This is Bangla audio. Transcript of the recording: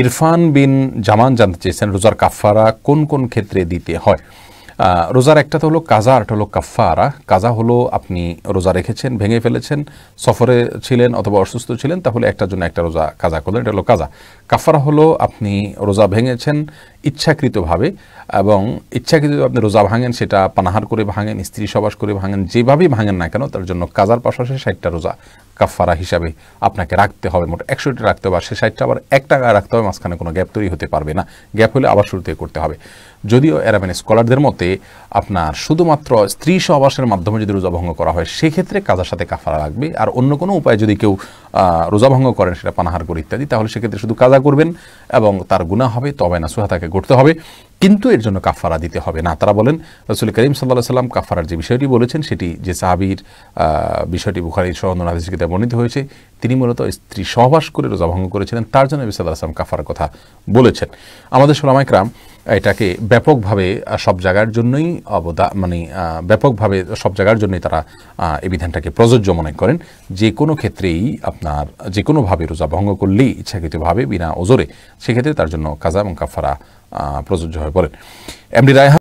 ইরফান বিন জামান জানতে চেয়েছেন, রোজার কাফারা কোন কোন ক্ষেত্রে দিতে হয়? রোজার একটা তো হলো কাজা আরটা হলো কাফারা কাজা হলো আপনি রোজা রেখেছেন, ভেঙে ফেলেছেন, সফরে ছিলেন অথবা অসুস্থ ছিলেন, তাহলে একটার জন্য একটা রোজা কাজা করলেন, এটা হলো কাজা। কাফারা হলো, আপনি রোজা ভেঙেছেন ইচ্ছাকৃতভাবে এবং ইচ্ছাকৃত আপনি রোজা ভাঙেন, সেটা পানাহার করে ভাঙেন, স্ত্রী সবাস করে ভাঙেন, যেভাবেই ভাঙেন না কেন, তার জন্য কাজার পাশাপাশি ষাটটা রোজা কাফারা হিসাবে আপনাকে রাখতে হবে। মোট একশোটি রাখতে হবে, আর সে ষাটটা আবার এক টাকা রাখতে হবে, মাঝখানে কোনো গ্যাপ তৈরি হতে পারবে না। গ্যাপ হলে আবার শুরুতে করতে হবে। যদিও এরাবেন স্কলারদের মতে আপনার শুধুমাত্র স্ত্রী সহবাসের মাধ্যমে যদি রোজা ভঙ্গ করা হয়, সেক্ষেত্রে কাজার সাথে কাফারা লাগবে। আর অন্য কোনো উপায়ে যদি কেউ রোজা ভঙ্গ করেন, সেটা পানাহার করে ইত্যাদি, তাহলে সেক্ষেত্রে শুধু কাজা করবেন এবং তার গুণা হবে তবে না সুহা তাকে করতে হবে। কিন্তু এর জন্য কাফারা দিতে হবে না। তারা বলেন, রসুল করিম সাল্লাহ সাল্লাম কাফারার যে বিষয়টি বলেছেন, সেটি যে সাহাবির বিষয়টি বুখারির হাদিস কিতাব বর্ণিত হয়েছে, তিনি মূলত স্ত্রী সহবাস করে রোজা ভঙ্গ করেছিলেন। তার জন্য নবী সাল্লাহ আসলাম কাফার কথা বলেছেন। আমাদের সোলামাইকরাম এটাকে ব্যাপকভাবে সব জায়গার জন্যই অবদা মানে ব্যাপকভাবে সব জায়গার জন্যই তারা এই বিধানটাকে প্রযোজ্য মনে করেন। যে কোনো ক্ষেত্রেই আপনার, যে কোনোভাবে রোজা ভঙ্গ করলেই ইচ্ছাকৃতভাবে বিনা ওজোরে সেক্ষেত্রে তার জন্য কাজা এবং কাফারা প্রযোজ্য হয়ে পড়েন। এমডি রায়